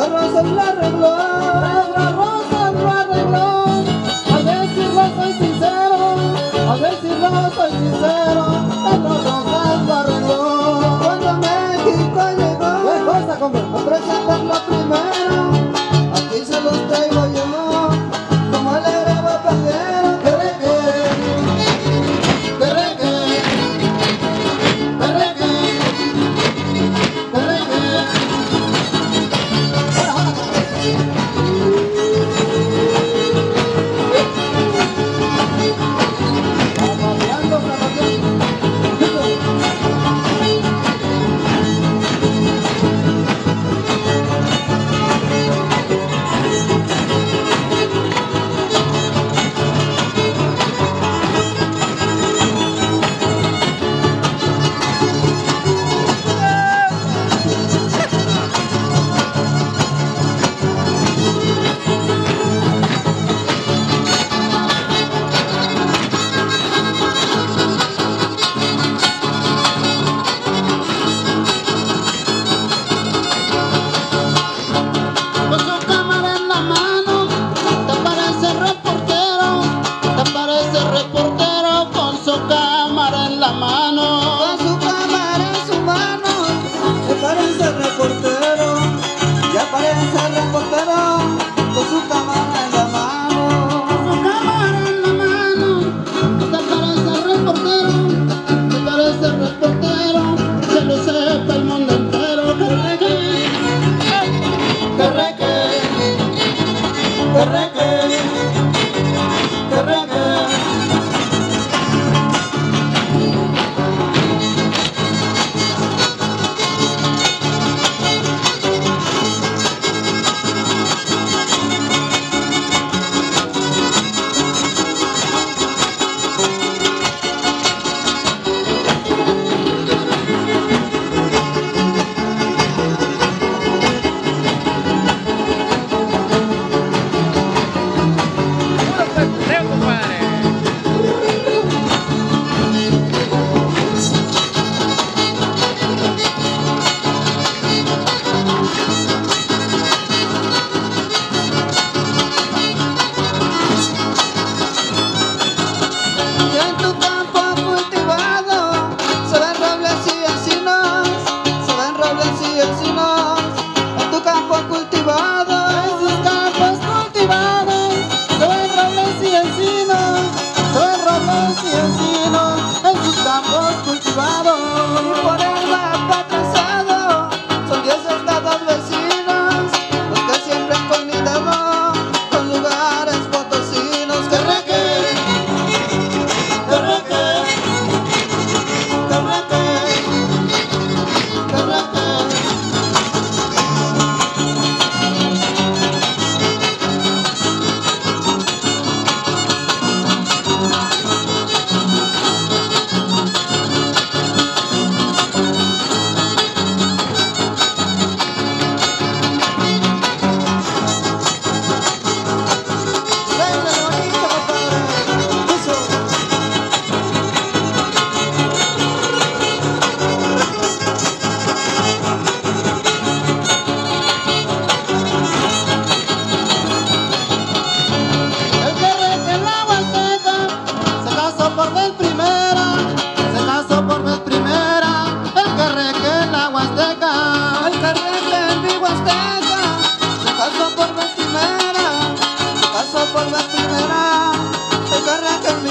La rosa lo arregló, la rosa lo arregló. A ver si rojo soy sincero, a ver si soy sincero. La rosa lo arregló. Cuando México llegó, fue cosa como presentar la primera. Aquí se los traigo yo. favor. Por vez primera. El que reque en